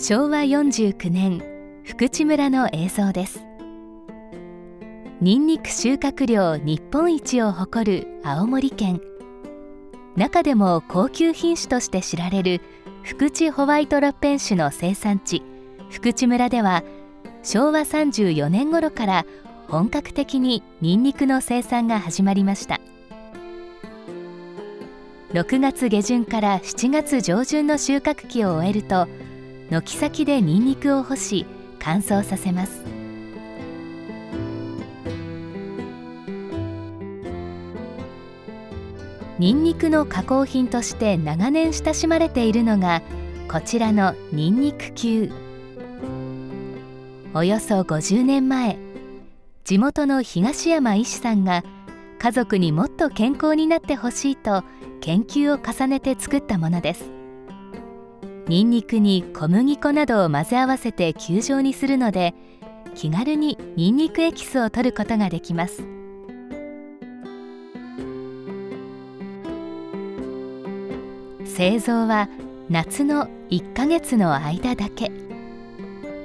昭和49年福地村の映像です。ニンニク収穫量日本一を誇る青森県。中でも高級品種として知られる福地ホワイトロッペン種の生産地福地村では昭和34年頃から本格的にニンニクの生産が始まりました。6月下旬から7月上旬の収穫期を終えると軒先でニンニクを干し乾燥させます。ニンニクの加工品として長年親しまれているのがこちらのニンニク球およそ50年前地元の東山医師さんが家族にもっと健康になってほしいと研究を重ねて作ったものです。ニンニクに小麦粉などを混ぜ合わせて球状にするので気軽にニンニクエキスを取ることができます。製造は夏の1ヶ月の間だけ。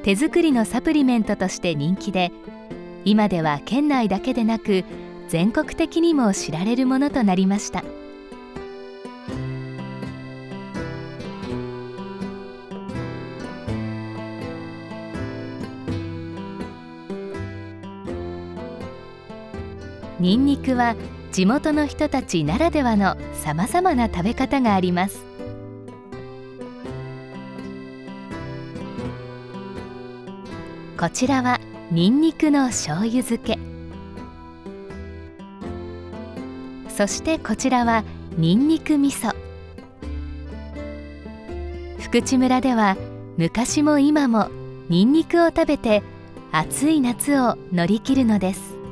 手作りのサプリメントとして人気で今では県内だけでなく全国的にも知られるものとなりました。ニンニクは地元の人たちならではのさまざまな食べ方があります。こちらはニンニクの醤油漬け。そしてこちらはニンニク味噌。福地村では昔も今もニンニクを食べて暑い夏を乗り切るのです。